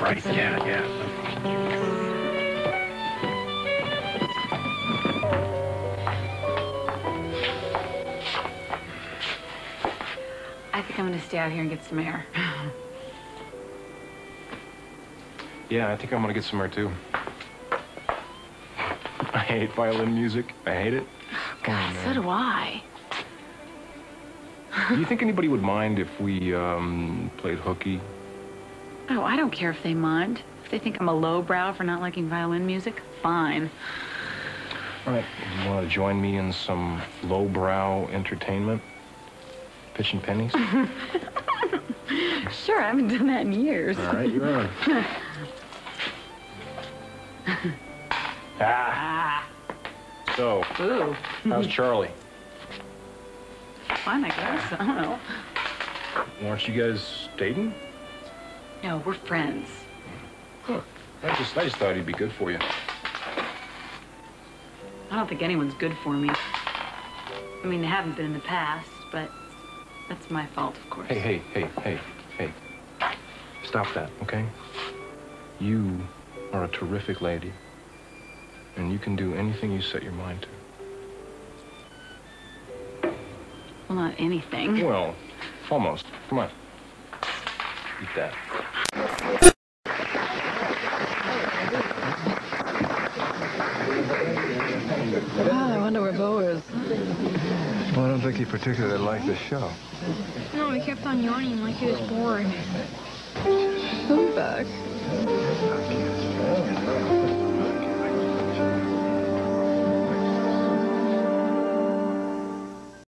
Right, yeah, yeah. I think I'm gonna stay out here and get some air. Yeah, I think I'm gonna get some air too. I hate violin music. I hate it. God, so do I. Do you think anybody would mind if we um, played hooky? Oh, I don't care if they mind. If they think I'm a lowbrow for not liking violin music, fine. All right, you want to join me in some lowbrow entertainment? Pitching pennies? Sure, I haven't done that in years. All right, you're on. ah. So, Ooh, how's Charlie? fine, I guess. I don't know. Aren't you guys dating? No, we're friends. Huh. I just, I just thought he'd be good for you. I don't think anyone's good for me. I mean, they haven't been in the past, but that's my fault, of course. Hey, hey, hey, hey, hey. Stop that, okay? You are a terrific lady, and you can do anything you set your mind to. Well, not anything. Well, almost. Come on. Eat that. God, I wonder where Bo is. Well, I don't think he particularly liked the show. No, he kept on yawning like he was bored. He'll be back.